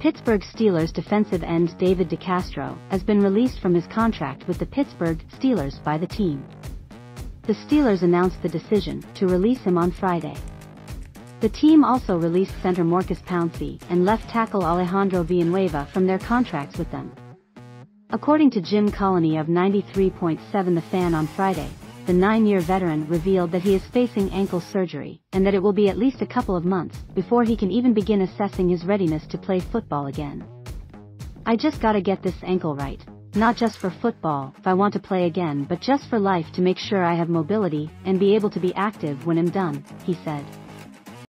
Pittsburgh Steelers defensive end David DeCastro has been released from his contract with the Pittsburgh Steelers by the team. The Steelers announced the decision to release him on Friday. The team also released center Maurkice Pouncey and left tackle Alejandro Villanueva from their contracts with them. According to Jim Colony of 93.7 The Fan on Friday, the nine-year veteran revealed that he is facing ankle surgery, and that it will be at least a couple of months before he can even begin assessing his readiness to play football again. I just gotta get this ankle right, not just for football if I want to play again but just for life to make sure I have mobility and be able to be active when I'm done, he said.